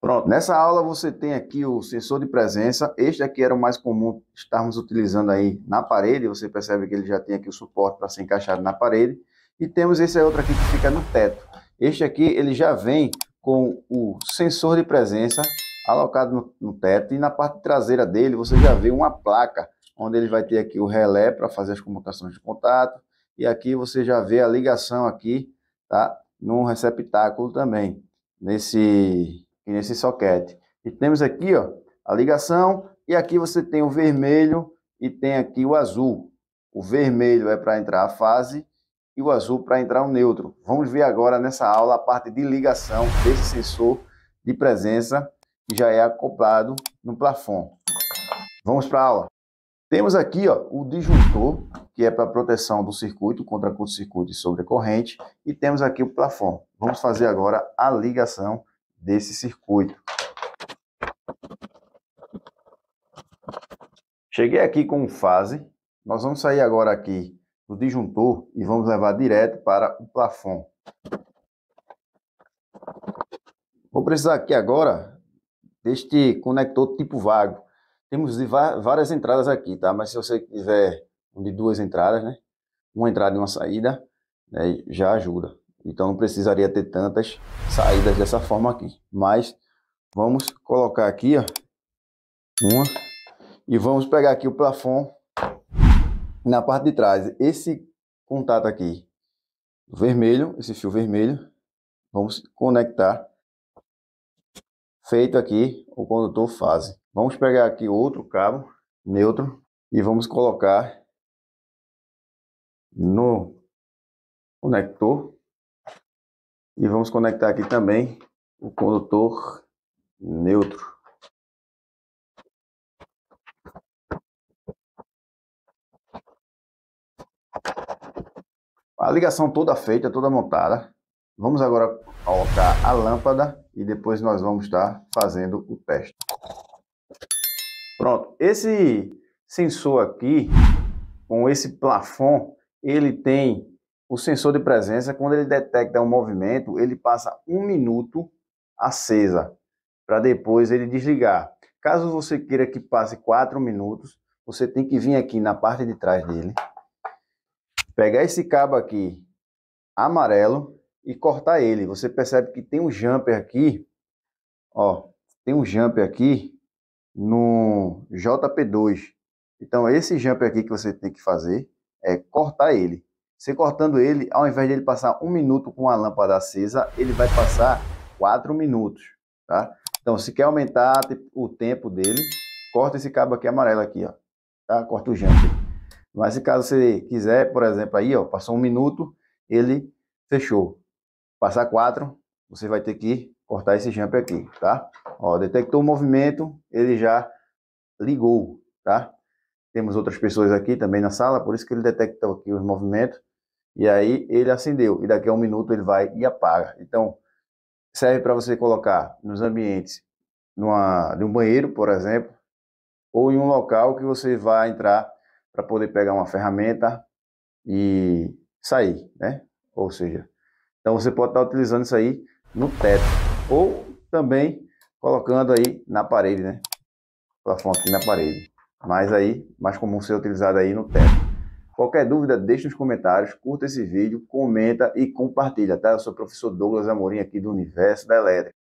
Pronto, nessa aula você tem aqui o sensor de presença. Este aqui era o mais comum estarmos utilizando aí na parede. Você percebe que ele já tem aqui o suporte para ser encaixado na parede. E temos esse outro aqui que fica no teto. Este aqui ele já vem com o sensor de presença alocado no, no teto. E na parte traseira dele você já vê uma placa onde ele vai ter aqui o relé para fazer as comutações de contato. E aqui você já vê a ligação aqui, tá? Num receptáculo também, nesse nesse soquete. E temos aqui, ó, a ligação e aqui você tem o vermelho e tem aqui o azul. O vermelho é para entrar a fase e o azul para entrar o neutro. Vamos ver agora nessa aula a parte de ligação desse sensor de presença que já é acoplado no plafond. Vamos para a aula. Temos aqui ó, o disjuntor, que é para proteção do circuito contra curto-circuito e sobrecorrente, e temos aqui o plafond. Vamos fazer agora a ligação desse circuito. Cheguei aqui com fase, nós vamos sair agora aqui do disjuntor e vamos levar direto para o plafond. Vou precisar aqui agora deste conector tipo vago. Temos várias entradas aqui, tá? Mas se você quiser de duas entradas, né? Uma entrada e uma saída, né? já ajuda. Então não precisaria ter tantas saídas dessa forma aqui. Mas vamos colocar aqui, ó, uma, e vamos pegar aqui o plafond na parte de trás. Esse contato aqui, vermelho, esse fio vermelho, vamos conectar, feito aqui o condutor fase. Vamos pegar aqui outro cabo neutro e vamos colocar no conector e vamos conectar aqui também o condutor neutro. A ligação toda feita, toda montada. Vamos agora colocar a lâmpada e depois nós vamos estar fazendo o teste. Pronto, esse sensor aqui, com esse plafond, ele tem o sensor de presença, quando ele detecta um movimento, ele passa um minuto acesa, para depois ele desligar. Caso você queira que passe quatro minutos, você tem que vir aqui na parte de trás dele, pegar esse cabo aqui amarelo e cortar ele. Você percebe que tem um jumper aqui, ó, tem um jumper aqui no JP2. Então esse jumper aqui que você tem que fazer é cortar ele. Você cortando ele, ao invés de ele passar um minuto com a lâmpada acesa, ele vai passar quatro minutos, tá? Então, se quer aumentar o tempo dele, corta esse cabo aqui amarelo aqui, ó, tá? Corta o jumper. Mas se caso você quiser, por exemplo, aí, ó, passou um minuto, ele fechou. Passar quatro, você vai ter que cortar esse jumper aqui, tá? Ó, detectou o movimento, ele já ligou, tá? Temos outras pessoas aqui também na sala, por isso que ele detectou aqui os movimentos. E aí ele acendeu, e daqui a um minuto ele vai e apaga. Então, serve para você colocar nos ambientes numa, de um banheiro, por exemplo, ou em um local que você vai entrar para poder pegar uma ferramenta e sair, né? Ou seja, então você pode estar utilizando isso aí no teto, ou também colocando aí na parede, né? Plafon aqui na parede. Mas aí, mais comum ser utilizado aí no teto. Qualquer dúvida, deixe nos comentários, curta esse vídeo, comenta e compartilha, tá? Eu sou o professor Douglas Amorim aqui do Universo da Elétrica.